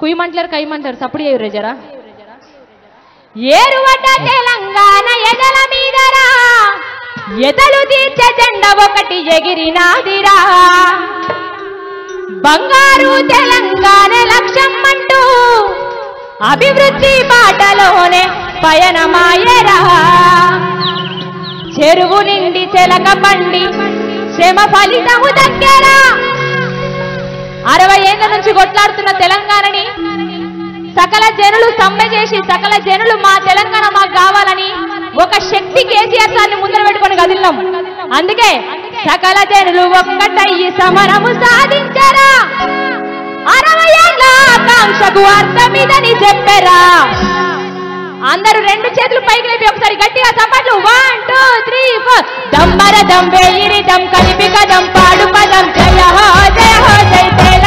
కుయ్యమంటారు కయ్యమంటారు సప్పుడు చేయరు జరా ఏరువట తెలంగాణ ఎదల మీదరా ఎదలు తీర్చే జెండ ఒకటి ఎగిరినాదిరా బంగారు తెలంగాణ లక్ష్యం అంటూ అభివృద్ధి బాటలోనే పయనమాయరా చెరువు నిండి చెలక పండి శ్రమ ఫలితము దగ్గరా అరవై ఏళ్ళ నుంచి కొట్లాడుతున్న తెలంగాణని సకల జనులు సమ్మె చేసి సకల జనులు మా తెలంగాణ మాకు కావాలని ఒక శక్తి కేసీఆర్ సార్ని ముందర పెట్టుకొని కదిలినాం. అందుకే సకల జనులు ఒక్కటయ్యి సమరము సాధించరా? అరవై ఏళ్ళ ఆకాంక్షకు అర్థమిదని చెప్పరా? అందరూ రెండు చేతులు పైకి లేపి ఒకసారి గట్టిగా చప్పట్లు. వన్ టూ త్రీ ఫోర్ దంబర దం వేయిరి దం కలిపి కదం పాడు పదం జయ హో జయ హో జై జయ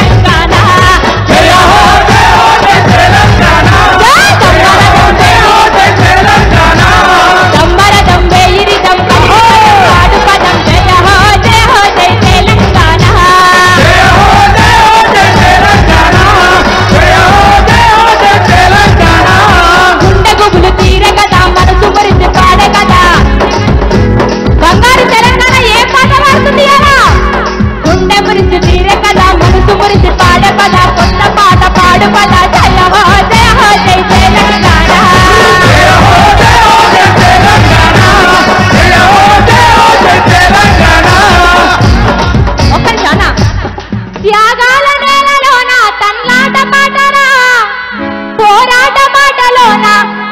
త్యాగాల నేలలోన తన్నాట పాటరా పోరాట పాటలోన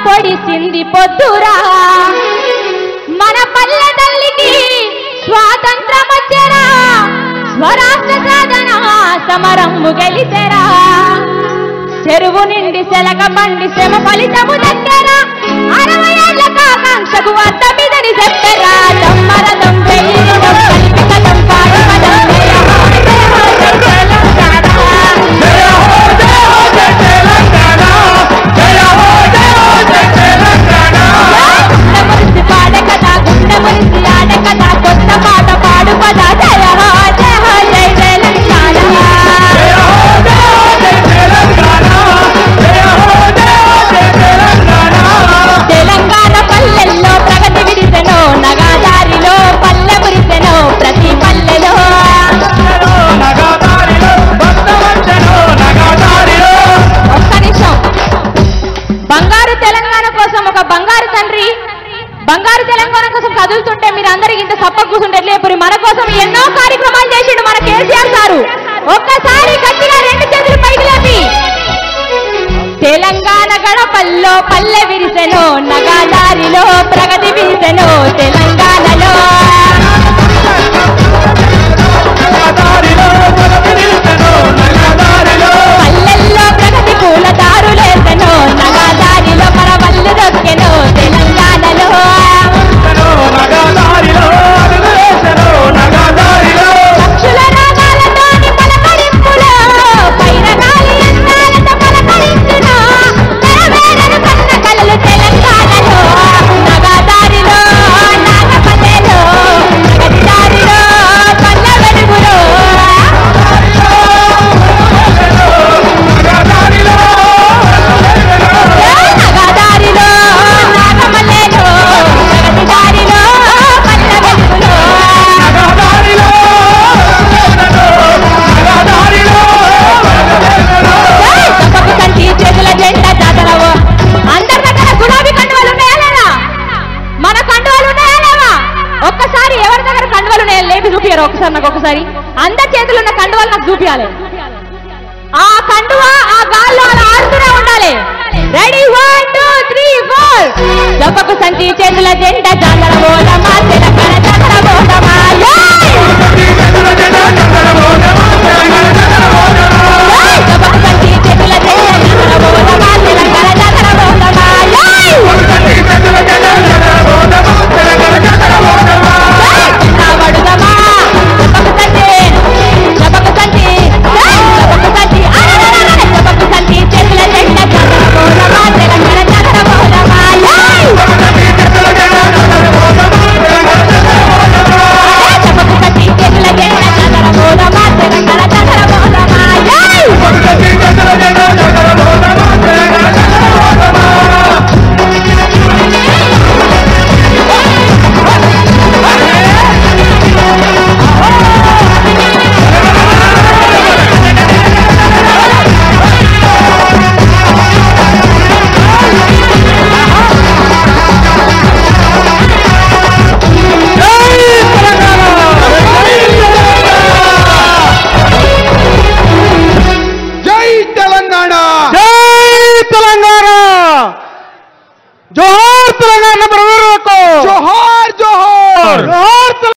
పొడిసింది పొద్దురా. మన పల్లె తల్లికి స్వాతంత్రం వచ్చరా స్వరాష్ట్ర సాధన సమరం గెలిచెరా చెరువు నిండి సెలక బండి శ్రమ ఫలితము దగ్గరా బంగారు తెలంగాణ కోసం ఒక బంగారు తండ్రి బంగారు తెలంగాణ కోసం కదులుతుంటే మీరు అందరికి ఇంత సప్ప కూర్చుంటే లేపురి మన కోసం ఎన్నో కార్యక్రమాలు చేసిండు మన కేసీఆర్ సారు. ఒక్కసారి గట్టిగా రెండు చేతులు పైకి లేపి. తెలంగాణ గడపల్లో పల్లె విరిసెను నగాదారిలో ప్రగతి విరిసెను తెలంగాణలో సార్ నాకు ఒకసారి. అందరి చేతులు ఉన్న కండువాలు నాకు చూపించాలి ఆ కండువా ఆ గాల్లో అలా ఆడుతూనే ఉండాలి. Ready one two three four దప్పకు సంచి చేతుల జెండ జాతర బోధమా తెలంగాణ జాతర బోధమా